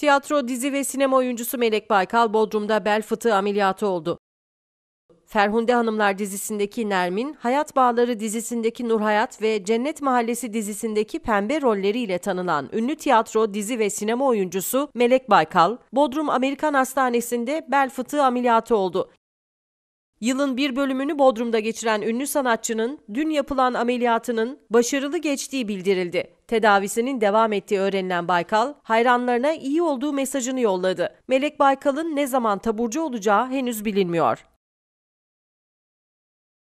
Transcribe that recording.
Tiyatro, dizi ve sinema oyuncusu Melek Baykal Bodrum'da bel fıtığı ameliyatı oldu. Ferhunde Hanımlar dizisindeki Nermin, Hayat Bağları dizisindeki Nurhayat ve Cennet Mahallesi dizisindeki Pembe rolleriyle tanınan ünlü tiyatro, dizi ve sinema oyuncusu Melek Baykal, Bodrum Amerikan Hastanesi'nde bel fıtığı ameliyatı oldu. Yılın bir bölümünü Bodrum'da geçiren ünlü sanatçının dün yapılan ameliyatının başarılı geçtiği bildirildi. Tedavisinin devam ettiği öğrenilen Baykal, hayranlarına iyi olduğu mesajını yolladı. Melek Baykal'ın ne zaman taburcu olacağı henüz bilinmiyor.